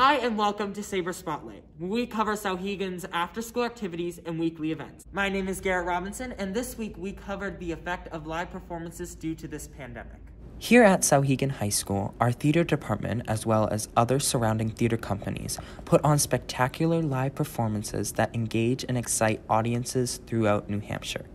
Hi, and welcome to Saber Spotlight, we cover Souhegan's after school activities and weekly events. My name is Garrett Robinson, and this week we covered the effect of live performances due to this pandemic. Here at Souhegan High School, our theater department, as well as other surrounding theater companies, put on spectacular live performances that engage and excite audiences throughout New Hampshire.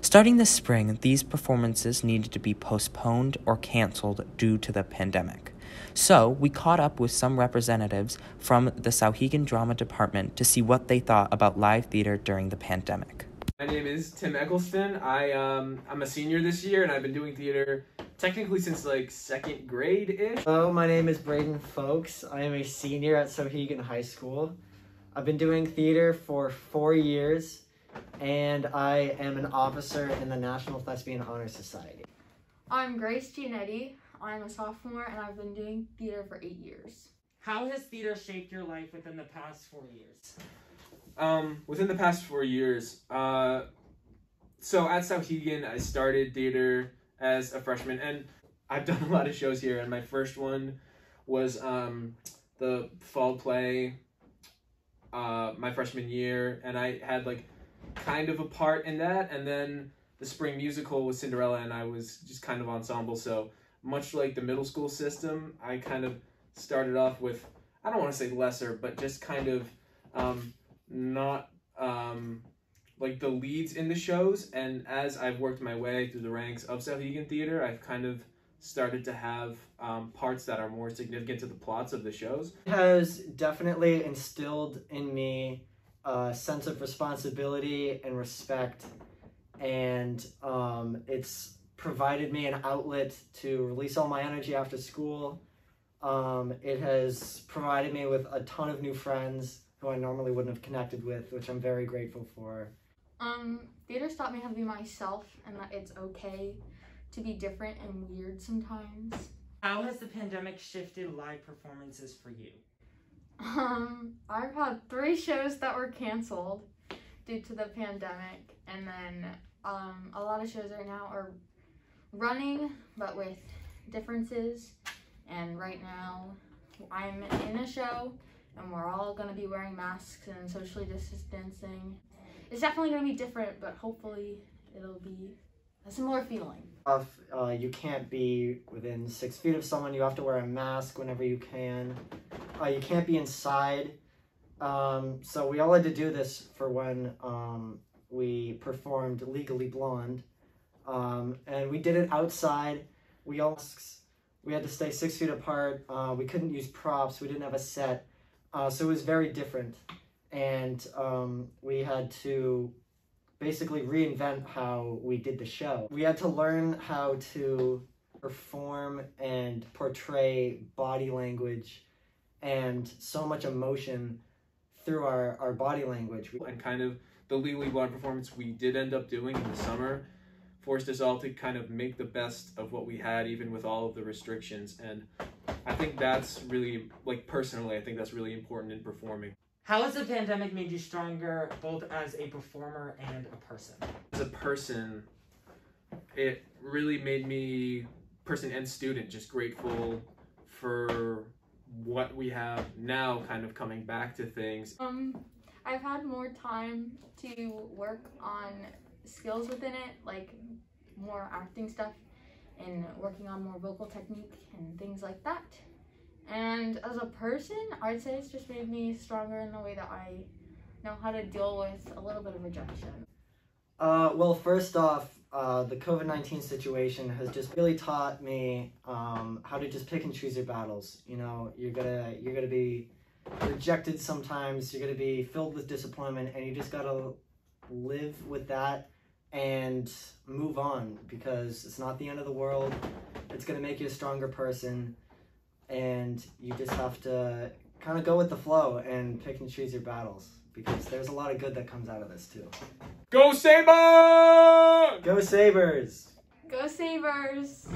Starting this spring, these performances needed to be postponed or canceled due to the pandemic. So, we caught up with some representatives from the Souhegan Drama Department to see what they thought about live theater during the pandemic. My name is Tim Eccleston. I um I'm a senior this year and I've been doing theater technically since like second grade ish. Hello, my name is Braden Folks. I am a senior at Souhegan High School. I've been doing theater for four years, and I am an officer in the National Thespian Honor Society. I'm Grace Gianetti. I'm a sophomore and I've been doing theater for eight years. How has theater shaped your life within the past four years? Um, within the past four years, uh, so at Souhegan I started theater as a freshman and I've done a lot of shows here and my first one was um the fall play uh my freshman year and I had like kind of a part in that and then the spring musical was Cinderella and I was just kind of ensemble so much like the middle school system, I kind of started off with, I don't want to say lesser, but just kind of um, not um, like the leads in the shows. And as I've worked my way through the ranks of Souhegan Theater, I've kind of started to have um, parts that are more significant to the plots of the shows. It has definitely instilled in me a sense of responsibility and respect, and um, it's provided me an outlet to release all my energy after school. Um, it has provided me with a ton of new friends who I normally wouldn't have connected with, which I'm very grateful for. Um, theater's taught me how to be myself and that it's okay to be different and weird sometimes. How has the pandemic shifted live performances for you? Um, I've had three shows that were canceled due to the pandemic, and then um, a lot of shows right now are running, but with differences. And right now, I'm in a show, and we're all gonna be wearing masks and socially distancing. It's definitely gonna be different, but hopefully it'll be a similar feeling. Uh, you can't be within six feet of someone. You have to wear a mask whenever you can. Uh, you can't be inside. Um, so we all had to do this for when um, we performed Legally Blonde. Um, and we did it outside. We all we had to stay six feet apart. Uh, we couldn't use props. We didn't have a set. Uh, so it was very different. And um, we had to basically reinvent how we did the show. We had to learn how to perform and portray body language and so much emotion through our, our body language. And kind of the Legally Blonde performance we did end up doing in the summer forced us all to kind of make the best of what we had, even with all of the restrictions. And I think that's really, like personally, I think that's really important in performing. How has the pandemic made you stronger, both as a performer and a person? As a person, it really made me, person and student, just grateful for what we have now kind of coming back to things. Um, I've had more time to work on skills within it, like more acting stuff and working on more vocal technique and things like that. And as a person, I'd say it's just made me stronger in the way that I know how to deal with a little bit of rejection. Uh, well, first off, uh, the COVID-19 situation has just really taught me um, how to just pick and choose your battles. You know, you're gonna you're gonna be rejected sometimes. You're gonna be filled with disappointment, and you just gotta live with that and move on because it's not the end of the world. It's going to make you a stronger person. And you just have to kind of go with the flow and pick and choose your battles because there's a lot of good that comes out of this too. Go Sabers! Go Sabers! Go Sabers!